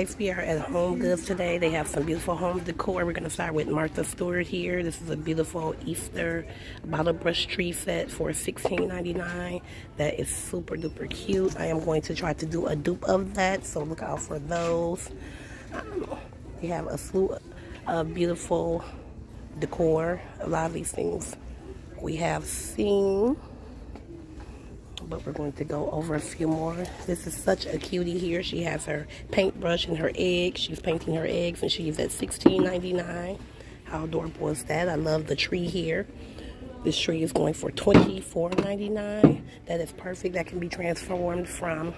guys, we are at Home Goods today. They have some beautiful home decor. We're going to start with Martha Stewart here. This is a beautiful Easter bottle brush tree set for $16.99. That is super duper cute. I am going to try to do a dupe of that, so look out for those. We have a slew of beautiful decor. A lot of these things we have seen but we're going to go over a few more. This is such a cutie here. She has her paintbrush and her eggs. She's painting her eggs and she's at $16.99. How adorable is that? I love the tree here. This tree is going for $24.99. That is perfect. That can be transformed from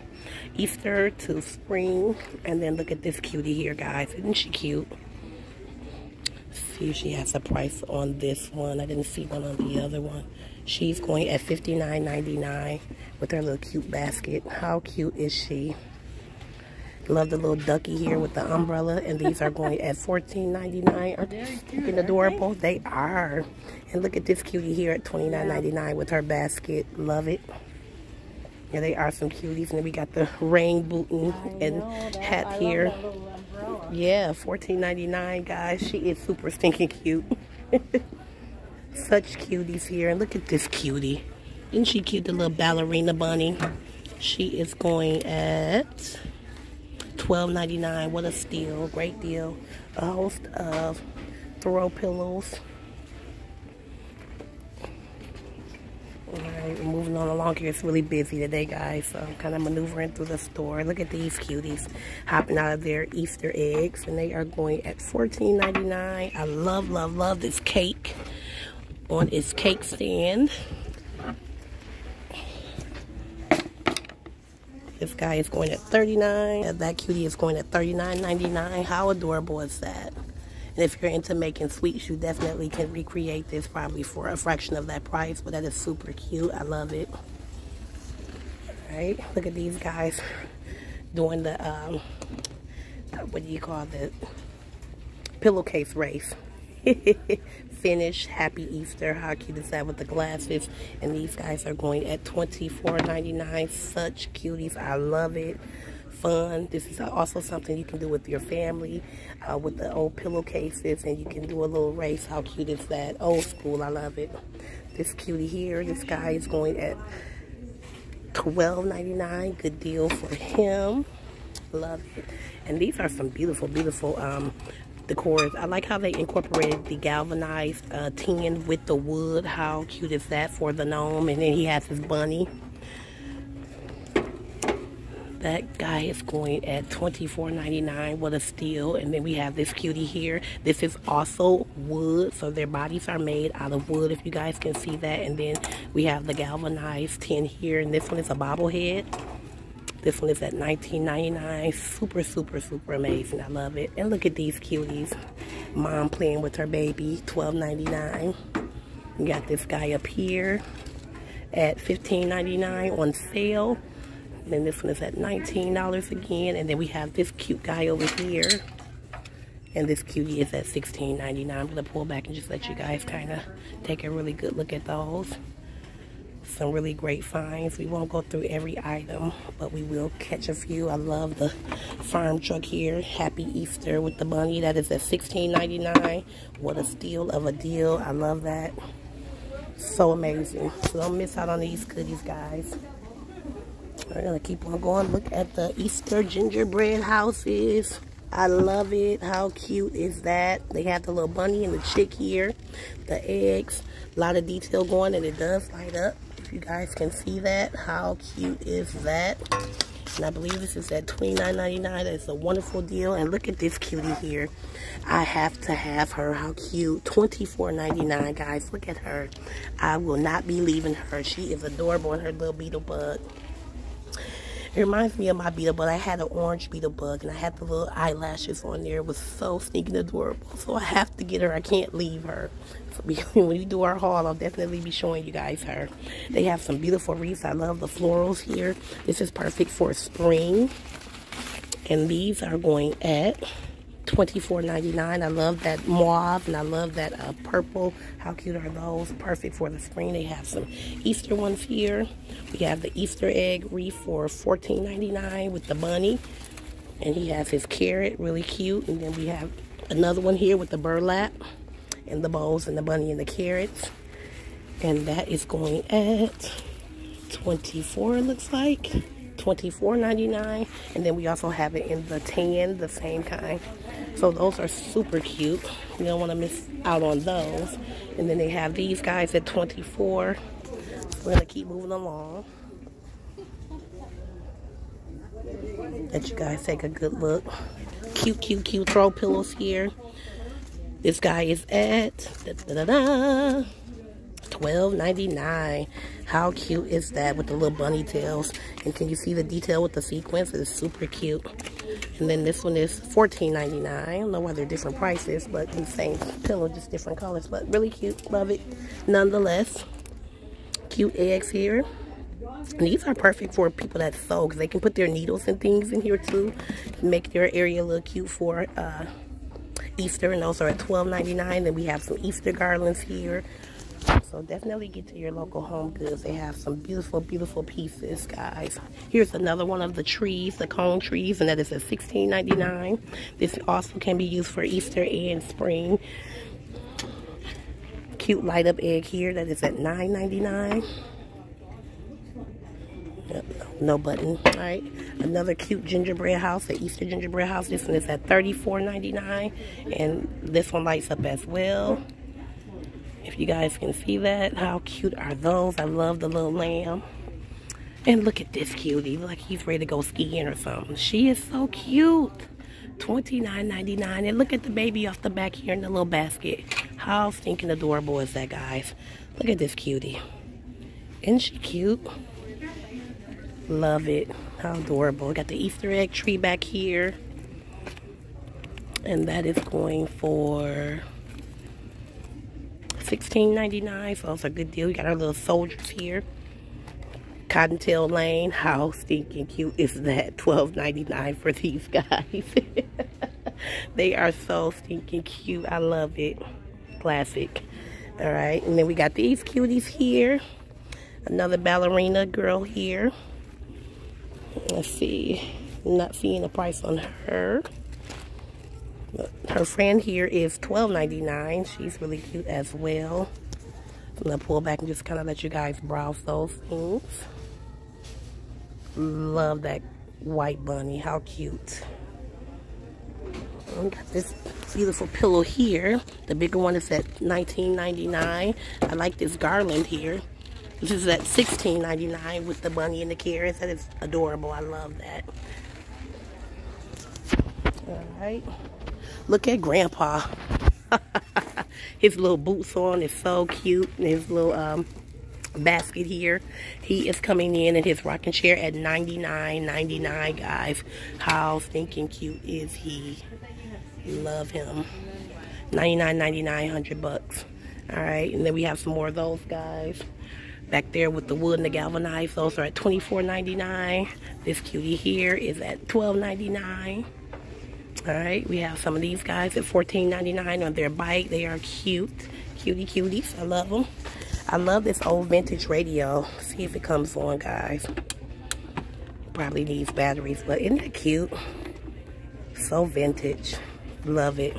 Easter to spring. And then look at this cutie here, guys. Isn't she cute? See she has a price on this one. I didn't see one on the other one. She's going at $59.99 with her little cute basket. How cute is she? Love the little ducky here with the umbrella. And these are going at $14.99. Are they adorable? They are. And look at this cutie here at $29.99 with her basket. Love it. Yeah, they are some cuties. And then we got the rain booting and hat here. Yeah, $14.99, guys. She is super stinking cute. Such cuties here. And look at this cutie. Isn't she cute, the little ballerina bunny? She is going at $12.99. What a steal. Great deal. A host of throw pillows. Alright, moving on along here. It's really busy today, guys. So I'm kind of maneuvering through the store. Look at these cuties hopping out of their Easter eggs. And they are going at $14.99. I love, love, love this cake on its cake stand. This guy is going at 39 That cutie is going at $39.99. How adorable is that? And if you're into making sweets, you definitely can recreate this probably for a fraction of that price. But that is super cute. I love it. All right, look at these guys doing the, um, what do you call it? Pillowcase race. Finish. Happy Easter. How cute is that with the glasses? And these guys are going at $24.99. Such cuties. I love it. Fun. This is also something you can do with your family uh, with the old pillowcases and you can do a little race. How cute is that? Old school. I love it. This cutie here. This guy is going at $12.99. Good deal for him. Love it. And these are some beautiful, beautiful um, decors. I like how they incorporated the galvanized uh, tin with the wood. How cute is that for the gnome? And then he has his bunny. That guy is going at $24.99. What a steal. And then we have this cutie here. This is also wood. So their bodies are made out of wood, if you guys can see that. And then we have the galvanized tin here. And this one is a bobblehead. This one is at $19.99. Super, super, super amazing. I love it. And look at these cuties. Mom playing with her baby. $12.99. We got this guy up here at $15.99 on sale. And then this one is at $19 again. And then we have this cute guy over here. And this cutie is at $16.99. I'm going to pull back and just let you guys kind of take a really good look at those some really great finds. We won't go through every item, but we will catch a few. I love the farm truck here. Happy Easter with the bunny. That is at $16.99. What a steal of a deal. I love that. So amazing. So don't miss out on these goodies, guys. We're going to keep on going. Look at the Easter gingerbread houses. I love it. How cute is that? They have the little bunny and the chick here. The eggs. A lot of detail going and it does light up you guys can see that. How cute is that? And I believe this is at $29.99. That's a wonderful deal. And look at this cutie here. I have to have her. How cute. $24.99, guys. Look at her. I will not be leaving her. She is adorable her little beetle bug. It reminds me of my beetle bug. I had an orange beetle bug and I had the little eyelashes on there. It was so sneaking adorable. So I have to get her. I can't leave her. So when we do our haul, I'll definitely be showing you guys her. They have some beautiful wreaths. I love the florals here. This is perfect for spring. And these are going at $24.99. I love that mauve and I love that uh, purple. How cute are those? Perfect for the spring. They have some Easter ones here. We have the Easter egg wreath for $14.99 with the bunny. And he has his carrot, really cute. And then we have another one here with the burlap and the bows and the bunny and the carrots. And that is going at 24 it looks like. $24.99 and then we also have it in the tan the same kind so those are super cute you don't want to miss out on those and then they have these guys at 24 so we're gonna keep moving along let you guys take a good look cute cute cute throw pillows here this guy is at da, da, da, $12.99. How cute is that with the little bunny tails? And can you see the detail with the sequins? It's super cute. And then this one is $14.99. I don't know why they're different prices, but the same pillow, just different colors. But really cute. Love it. Nonetheless, cute eggs here. And these are perfect for people that sew because they can put their needles and things in here too. Make their area look cute for uh, Easter. And those are at $12.99. Then we have some Easter garlands here. So definitely get to your local home goods. They have some beautiful, beautiful pieces, guys. Here's another one of the trees, the cone trees, and that is at $16.99. This also can be used for Easter and spring. Cute light up egg here that is at $9.99. Yep, no button. All right. Another cute gingerbread house, the Easter gingerbread house. This one is at $34.99. And this one lights up as well. If you guys can see that, how cute are those? I love the little lamb. And look at this cutie. Like he's ready to go skiing or something. She is so cute. $29.99. And look at the baby off the back here in the little basket. How stinking adorable is that, guys? Look at this cutie. Isn't she cute? Love it. How adorable. Got the Easter egg tree back here. And that is going for $16.99, so it's a good deal. We got our little soldiers here. Cottontail Lane. How stinking cute is that? $12.99 for these guys. they are so stinking cute. I love it. Classic. All right, and then we got these cuties here. Another ballerina girl here. Let's see. not seeing the price on her her friend here is $12.99. She's really cute as well. I'm going to pull back and just kind of let you guys browse those things. Love that white bunny. How cute. Oh, we got this beautiful pillow here. The bigger one is at $19.99. I like this garland here. This is at $16.99 with the bunny and the carrots. That is adorable. I love that. All right. Look at Grandpa. his little boots on is so cute. And his little um, basket here. He is coming in in his rocking chair at $99.99, guys. How stinking cute is he? Love him. $99.99, 100 bucks. All right, and then we have some more of those guys back there with the wood and the galvanized. Those are at $24.99. This cutie here is at $12.99. All right, we have some of these guys at $14.99 on their bike. They are cute, cutie cuties. I love them. I love this old vintage radio. See if it comes on, guys. Probably needs batteries, but isn't that cute? So vintage. Love it.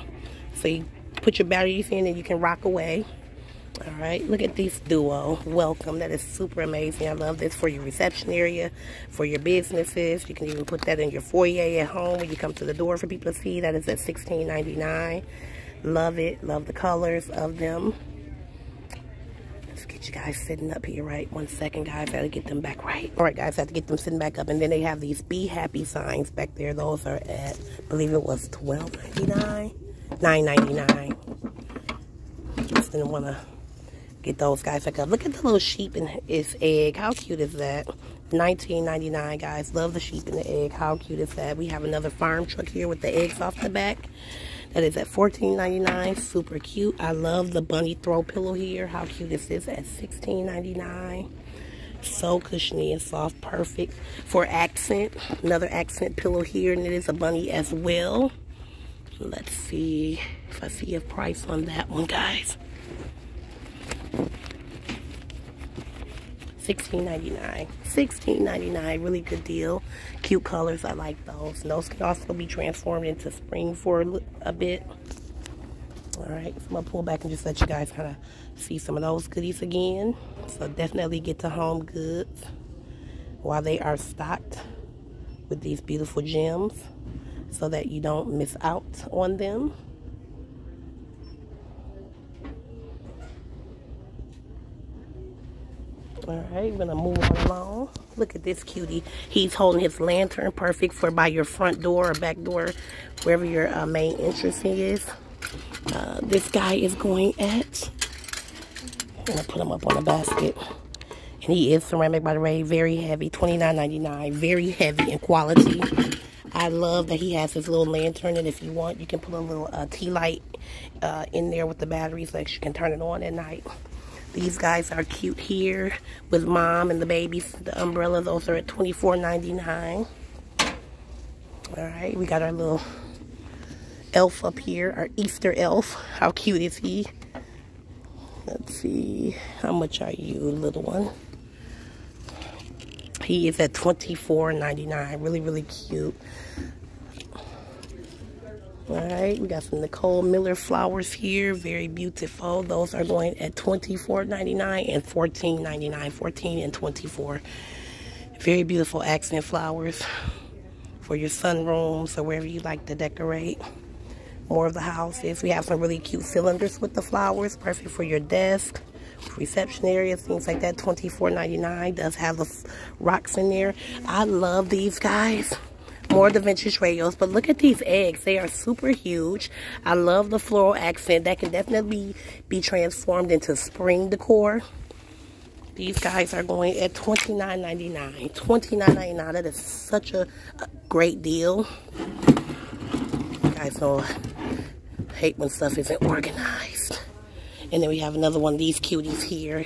So you put your batteries in and you can rock away. All right, look at this duo. Welcome. That is super amazing. I love this for your reception area, for your businesses. You can even put that in your foyer at home when you come to the door for people to see. That is at $16.99. Love it. Love the colors of them. Let's get you guys sitting up here, right? One second, guys. Gotta get them back right. All right, guys. I Have to get them sitting back up. And then they have these Be Happy signs back there. Those are at, I believe it was $12.99. $9.99. Just didn't want to get those guys back up. Look at the little sheep and its egg. How cute is that? $19.99, guys. Love the sheep and the egg. How cute is that? We have another farm truck here with the eggs off the back. That is at $14.99. Super cute. I love the bunny throw pillow here. How cute is this at $16.99? So cushiony and soft. Perfect for accent. Another accent pillow here. And it is a bunny as well. Let's see if I see a price on that one, guys. $16.99. $16.99. Really good deal. Cute colors. I like those. And those can also be transformed into spring for a bit. Alright, so I'm going to pull back and just let you guys kind of see some of those goodies again. So definitely get to Home Goods while they are stocked with these beautiful gems so that you don't miss out on them. All right, we're gonna move on along. Look at this cutie. He's holding his lantern, perfect for by your front door or back door, wherever your uh, main entrance is. Uh, this guy is going at, I'm gonna put him up on a basket. And he is ceramic, by the way, very heavy, $29.99, very heavy in quality. I love that he has his little lantern, and if you want, you can put a little uh, tea light uh, in there with the battery so that you can turn it on at night. These guys are cute here with mom and the babies. The umbrella, those are at $24.99. All right, we got our little elf up here, our Easter elf. How cute is he? Let's see, how much are you, little one? He is at $24.99. Really, really cute. All right, we got some Nicole Miller flowers here. Very beautiful. Those are going at $24.99 and $14.99. 14 and 24 Very beautiful accent flowers for your sunrooms or wherever you like to decorate more of the houses. We have some really cute cylinders with the flowers. Perfect for your desk, reception area, things like that. $24.99. Does have the rocks in there. I love these guys more of the vintage radios. But look at these eggs. They are super huge. I love the floral accent. That can definitely be transformed into spring decor. These guys are going at $29.99. $29.99. That is such a, a great deal. You guys I hate when stuff isn't organized. And then we have another one of these cuties here.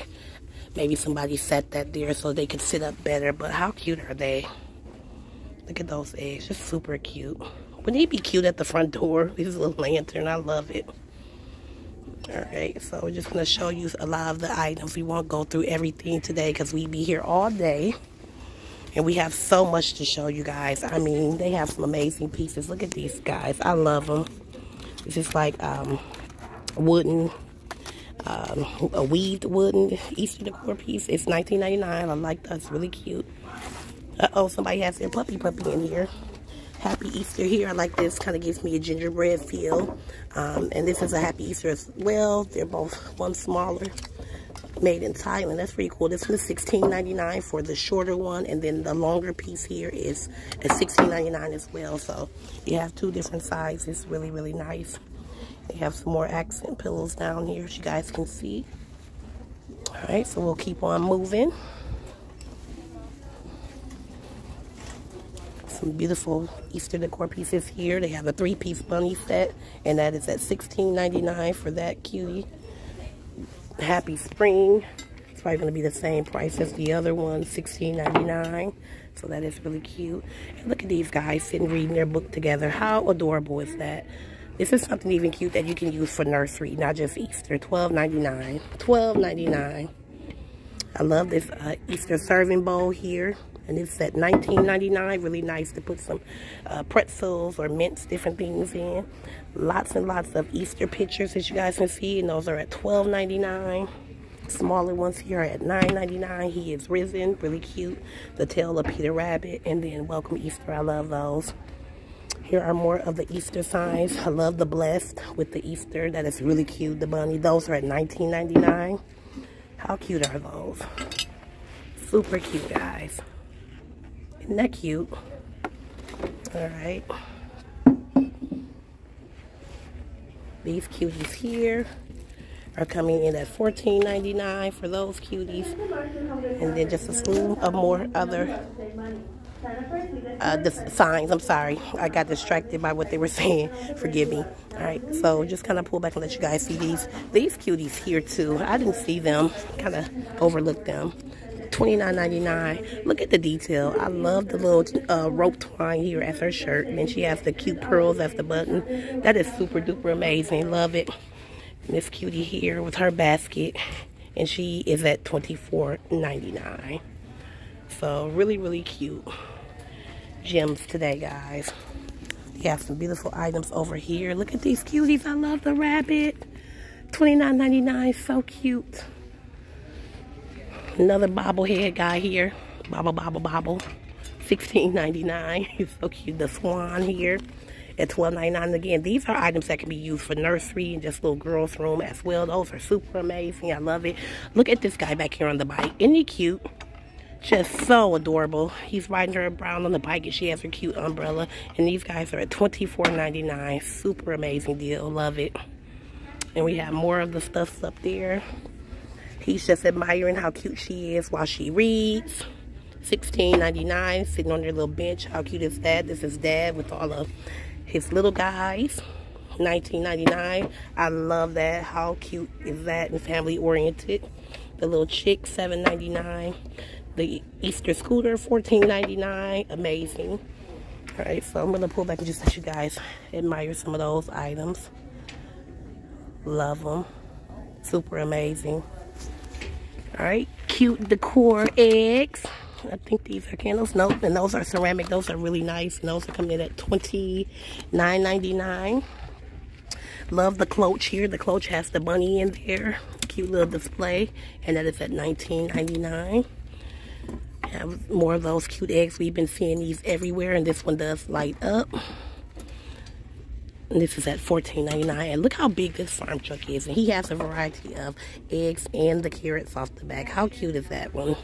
Maybe somebody set that there so they could sit up better. But how cute are they? Look at those eggs. Just super cute. Wouldn't he be cute at the front door? His little lantern. I love it. Alright, so we're just going to show you a lot of the items. We won't go through everything today because we'd be here all day. And we have so much to show you guys. I mean, they have some amazing pieces. Look at these guys. I love them. It's just like um, wooden, um, a weaved wooden Easter decor piece. It's $19.99. I like that. It's really cute. Uh-oh, somebody has their puppy puppy in here. Happy Easter here. I like this. Kind of gives me a gingerbread feel. Um, and this is a Happy Easter as well. They're both one smaller. Made in Thailand. That's pretty cool. This one is $16.99 for the shorter one. And then the longer piece here is at $16.99 as well. So you have two different sizes. Really, really nice. They have some more accent pillows down here, as you guys can see. All right, so we'll keep on moving. Some beautiful Easter decor pieces here. They have a three-piece bunny set, and that is at $16.99 for that cutie. Happy Spring. It's probably going to be the same price as the other one, $16.99. So that is really cute. And look at these guys sitting reading their book together. How adorable is that? This is something even cute that you can use for nursery, not just Easter. $12.99. $12.99. I love this uh, Easter serving bowl here and it's at $19.99 really nice to put some uh, pretzels or mints different things in. Lots and lots of Easter pictures as you guys can see and those are at $12.99 smaller ones here are at $9.99 he is risen really cute. The tale of Peter Rabbit and then welcome Easter. I love those. Here are more of the Easter signs. I love the blessed with the Easter. That is really cute the bunny. Those are at $19.99 how cute are those? Super cute guys isn't that cute? All right. These cuties here are coming in at $14.99 for those cuties. And then just a slew of more other uh, the signs. I'm sorry. I got distracted by what they were saying. Forgive me. All right. So just kind of pull back and let you guys see these. These cuties here too. I didn't see them. Kind of overlooked them. $29.99. Look at the detail. I love the little uh, rope twine here as her shirt. And then she has the cute pearls as the button. That is super duper amazing. Love it. Miss Cutie here with her basket. And she is at $24.99. So really, really cute gems today, guys. We have some beautiful items over here. Look at these cuties. I love the rabbit. $29.99. So cute. Another bobblehead guy here. Bobble, bobble, bobble. $16.99. He's so cute. The swan here at $12.99. Again, these are items that can be used for nursery and just little girls' room as well. Those are super amazing. I love it. Look at this guy back here on the bike. Isn't he cute? Just so adorable. He's riding her brown on the bike and she has her cute umbrella. And these guys are at $24.99. Super amazing deal. Love it. And we have more of the stuff up there. He's just admiring how cute she is while she reads. $16.99 sitting on their little bench. How cute is that? This is dad with all of his little guys. $19.99. I love that. How cute is that and family oriented. The little chick, $7.99. The Easter scooter, $14.99. Amazing. All right, so I'm going to pull back and just let you guys admire some of those items. Love them. Super amazing. All right, cute decor eggs. I think these are candles. Nope, and those are ceramic. Those are really nice. And those are coming in at $29.99. Love the cloche here. The cloche has the bunny in there. Cute little display. And that is at $19.99. Have more of those cute eggs. We've been seeing these everywhere. And this one does light up. This is at $14.99. And look how big this farm truck is. And he has a variety of eggs and the carrots off the back. How cute is that one?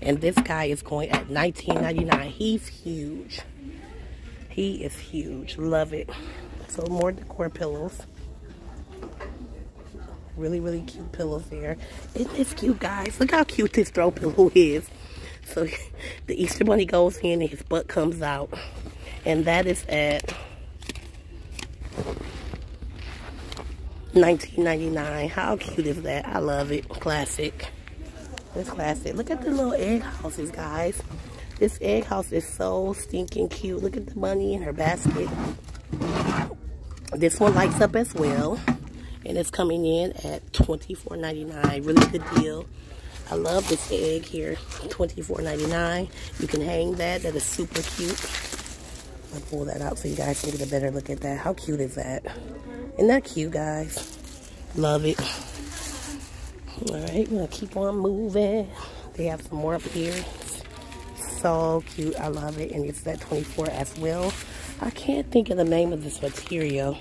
And this guy is going at $19.99. He's huge. He is huge. Love it. So more decor pillows. Really, really cute pillows there. Isn't this cute, guys? Look how cute this throw pillow is. So the Easter Bunny goes in and his butt comes out. And that is at $19.99. How cute is that? I love it. Classic. It's classic. Look at the little egg houses, guys. This egg house is so stinking cute. Look at the bunny in her basket. This one lights up as well. And it's coming in at $24.99. Really good deal. I love this egg here. $24.99. You can hang that. That is super cute. I'll pull that out so you guys can get a better look at that. How cute is that? Isn't that cute, guys? Love it. All right, we're gonna keep on moving. They have some more up here. So cute, I love it. And it's that 24 as well. I can't think of the name of this material.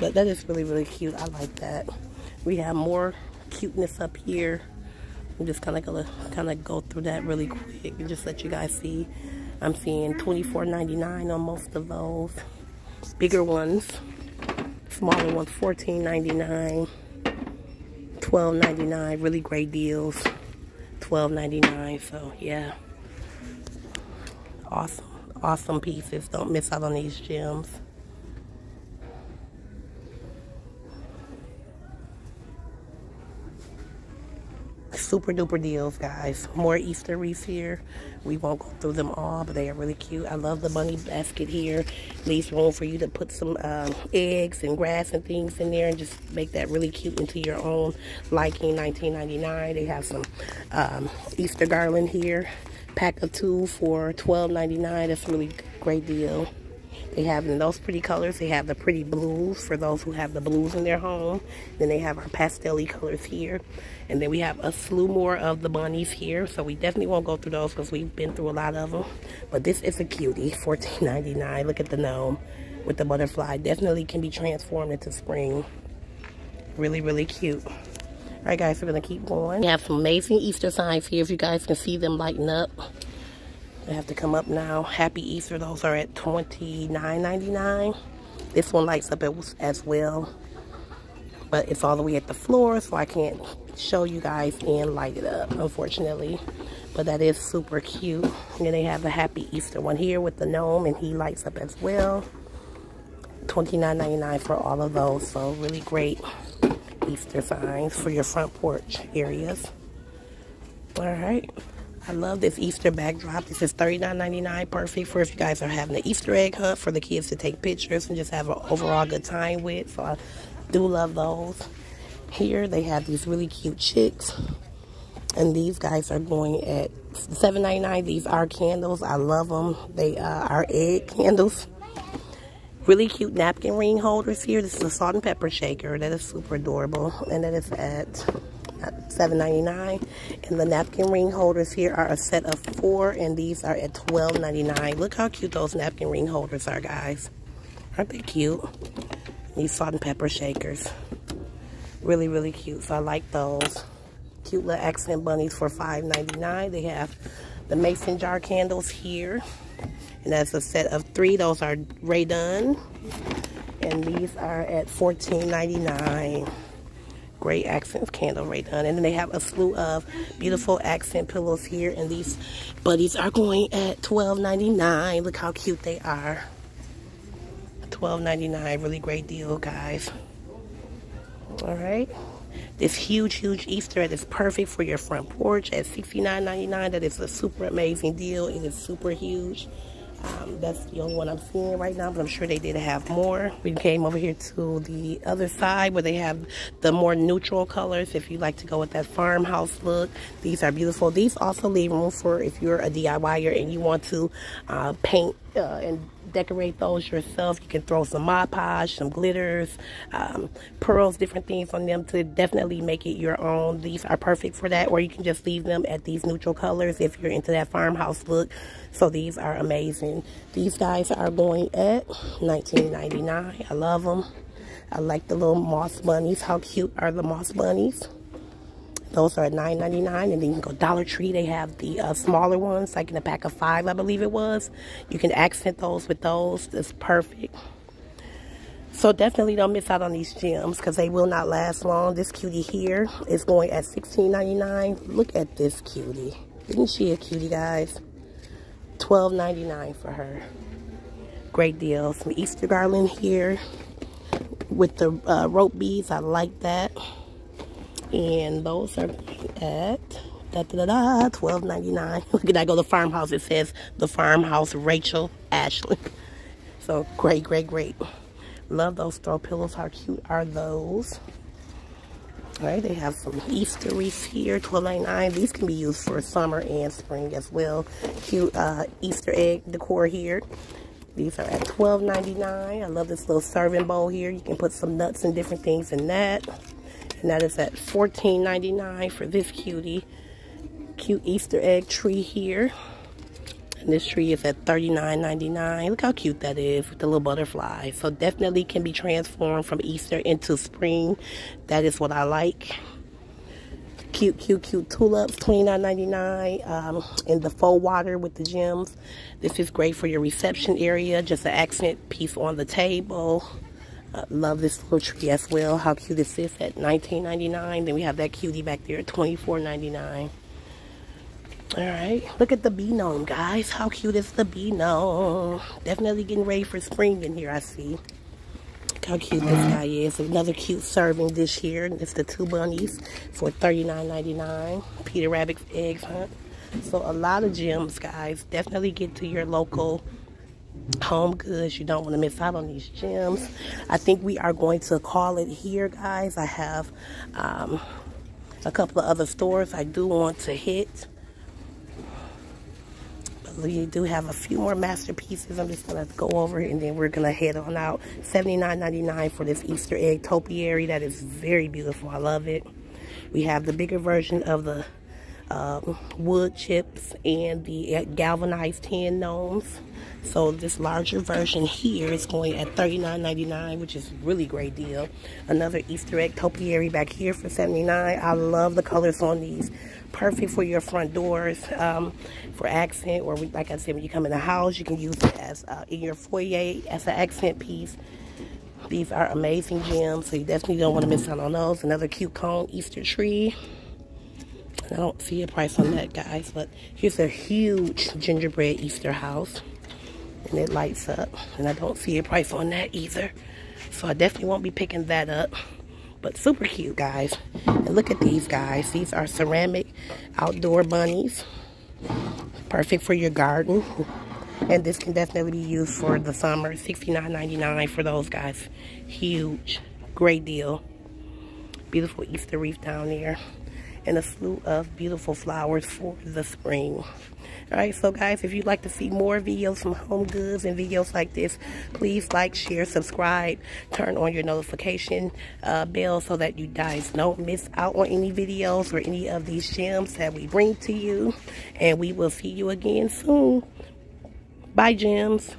But that is really, really cute. I like that. We have more cuteness up here. I'm just kind of gonna kind of go through that really quick and just let you guys see. I'm seeing $24.99 on most of those. Bigger ones Smaller ones, $14.99, $12.99. Really great deals. $12.99. So, yeah. Awesome. Awesome pieces. Don't miss out on these gems. Super duper deals, guys. More Easter wreaths here. We won't go through them all, but they are really cute. I love the bunny basket here. Leaves room for you to put some um, eggs and grass and things in there and just make that really cute into your own liking. 19.99. They have some um, Easter garland here. Pack of two for $12.99. That's a really great deal. They have in those pretty colors. They have the pretty blues for those who have the blues in their home. Then they have our pastel colors here. And then we have a slew more of the bunnies here. So we definitely won't go through those because we've been through a lot of them. But this is a cutie, $14.99. Look at the gnome with the butterfly. Definitely can be transformed into spring. Really, really cute. All right, guys, we're going to keep going. We have some amazing Easter signs here if you guys can see them lighting up. They have to come up now. Happy Easter. Those are at $29.99. This one lights up as well. But it's all the way at the floor, so I can't show you guys and light it up, unfortunately. But that is super cute. And then they have the Happy Easter one here with the gnome, and he lights up as well. $29.99 for all of those. So really great Easter signs for your front porch areas. All right. I love this Easter backdrop. This is $39.99. Perfect for if you guys are having an Easter egg hunt for the kids to take pictures and just have an overall good time with. So I do love those. Here they have these really cute chicks. And these guys are going at $7.99. These are candles. I love them. They uh, are egg candles. Really cute napkin ring holders here. This is a salt and pepper shaker. That is super adorable. And that is at $7.99. And the napkin ring holders here are a set of four. And these are at $12.99. Look how cute those napkin ring holders are, guys. Aren't they cute? These salt and pepper shakers. Really, really cute. So I like those. Cute little accent bunnies for $5.99. They have the mason jar candles here. And that's a set of three. Those are Rae Dunn. And these are at $14.99. Great accent candle Rae Dunn. And then they have a slew of beautiful accent pillows here. And these buddies are going at $12.99. Look how cute they are. $12.99. Really great deal, guys. All right. This huge, huge Easter egg is perfect for your front porch at $69.99. That is a super amazing deal. It is super huge. Um, that's the only one I'm seeing right now, but I'm sure they did have more. We came over here to the other side where they have the more neutral colors. If you like to go with that farmhouse look, these are beautiful. These also leave room for if you're a DIYer and you want to uh, paint uh, and decorate those yourself. You can throw some Mod Podge, some glitters, um, pearls, different things on them to definitely make it your own. These are perfect for that, or you can just leave them at these neutral colors if you're into that farmhouse look. So these are amazing. These guys are going at $19.99. I love them. I like the little moss bunnies. How cute are the moss bunnies? Those are $9.99. And then you can go Dollar Tree. They have the uh, smaller ones, like in a pack of five, I believe it was. You can accent those with those. It's perfect. So definitely don't miss out on these gems because they will not last long. This cutie here is going at $16.99. Look at this cutie. Isn't she a cutie, guys? $12.99 for her. Great deal. Some Easter garland here with the uh, rope beads. I like that and those are at da da da da twelve ninety nine. Look at that go to the farmhouse. It says the farmhouse Rachel Ashwell. So great, great, great. Love those throw pillows. How cute are those? All right, they have some Easter wreaths here, twelve ninety nine. These can be used for summer and spring as well. Cute uh, Easter egg decor here. These are at twelve ninety nine. I love this little serving bowl here. You can put some nuts and different things in that. And that is at $14.99 for this cutie. Cute Easter egg tree here. And this tree is at $39.99. Look how cute that is with the little butterfly. So definitely can be transformed from Easter into spring. That is what I like. Cute, cute, cute tulips, $29.99 um, in the faux water with the gems. This is great for your reception area. Just an accent piece on the table. Uh, love this little tree as well. How cute this is this at $19.99. Then we have that cutie back there at $24.99. Alright, look at the bee gnome, guys. How cute is the bee gnome? Definitely getting ready for spring in here, I see. Look how cute this guy is. Another cute serving dish here. It's the two bunnies for $39.99. Peter Rabbit's eggs hunt. So a lot of gems, guys. Definitely get to your local home goods. You don't want to miss out on these gems. I think we are going to call it here guys. I have um, a couple of other stores i do want to hit. But we do have a few more masterpieces. I'm just gonna go over and then we're gonna head on out. 79.99 for this easter egg topiary. That is very beautiful. I love it. We have the bigger version of the um, wood chips and the galvanized tin gnomes so this larger version here is going at $39.99, which is really great deal. Another Easter egg topiary back here for 79. I love the colors on these. Perfect for your front doors, um, for accent, or like I said, when you come in the house, you can use it as uh, in your foyer as an accent piece. These are amazing gems, so you definitely don't want to miss out on those. Another cute cone Easter tree. I don't see a price on that, guys, but here's a huge gingerbread Easter house and it lights up and I don't see a price on that either. So I definitely won't be picking that up but super cute guys. And look at these guys. These are ceramic outdoor bunnies. Perfect for your garden. And this can definitely be used for the summer $69.99 for those guys. Huge. Great deal. Beautiful Easter wreath down there. And a slew of beautiful flowers for the spring. Alright, so guys, if you'd like to see more videos from Home Goods and videos like this, please like, share, subscribe, turn on your notification uh, bell so that you guys don't miss out on any videos or any of these gems that we bring to you. And we will see you again soon. Bye, gems.